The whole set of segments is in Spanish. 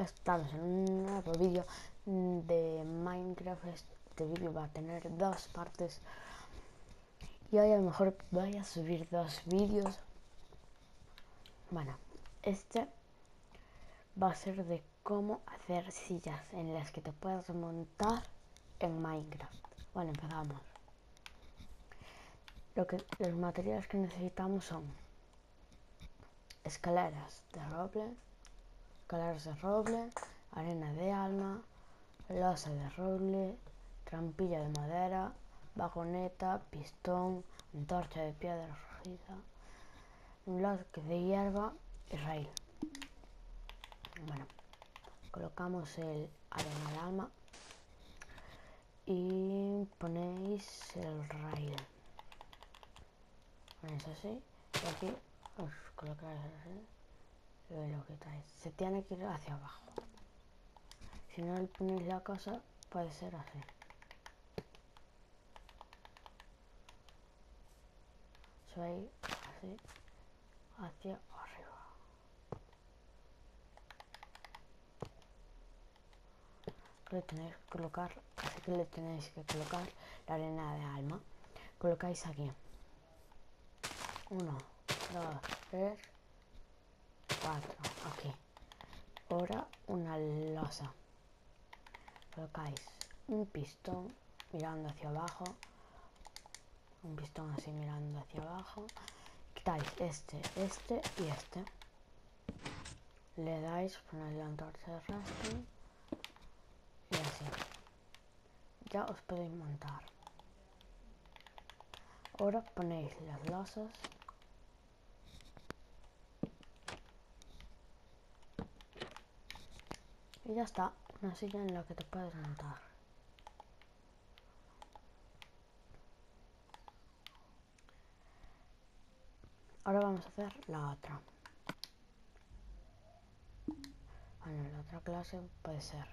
estamos en un nuevo vídeo de Minecraft. Este vídeo va a tener dos partes. Y hoy a lo mejor voy a subir dos vídeos. Bueno, este va a ser de cómo hacer sillas en las que te puedas montar en Minecraft. Bueno, empezamos. Lo que, los materiales que necesitamos son escaleras de roble, escaleras de roble, arena de alma, losa de roble, trampilla de madera, vagoneta, pistón, antorcha de piedra rojiza, un bloque de hierba y raíz. Bueno, colocamos el arena de alma y ponéis el rail. Ponéis así y aquí os colocáis así y lo quitáis. Se tiene que ir hacia abajo. Si no le ponéis la cosa, puede ser así. Se va a ir así hacia arriba. Le tenéis que colocar, así que le tenéis que colocar la arena de alma. Colocáis aquí. Uno, dos, tres, cuatro. Aquí. Ahora una losa. Colocáis un pistón mirando hacia abajo. Un pistón así mirando hacia abajo. Quitáis este, este y este. Le dais, ponéis la antorcha de. Y así. Ya os podéis montar. Ahora ponéis las losas Y ya está, una silla en la que te puedes montar. Ahora vamos a hacer la otra. Bueno, la otra clase puede ser.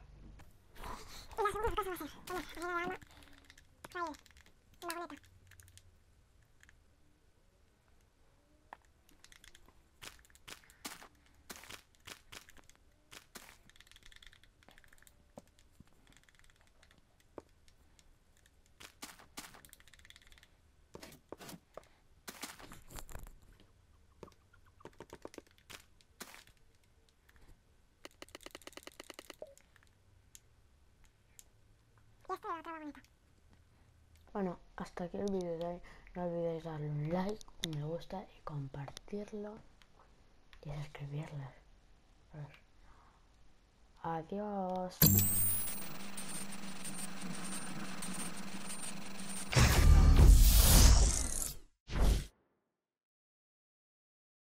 Vagoneta. Bueno, hasta aquí el vídeo de hoy. No olvidéis darle un like, un me gusta y compartirlo y suscribirles. Adiós.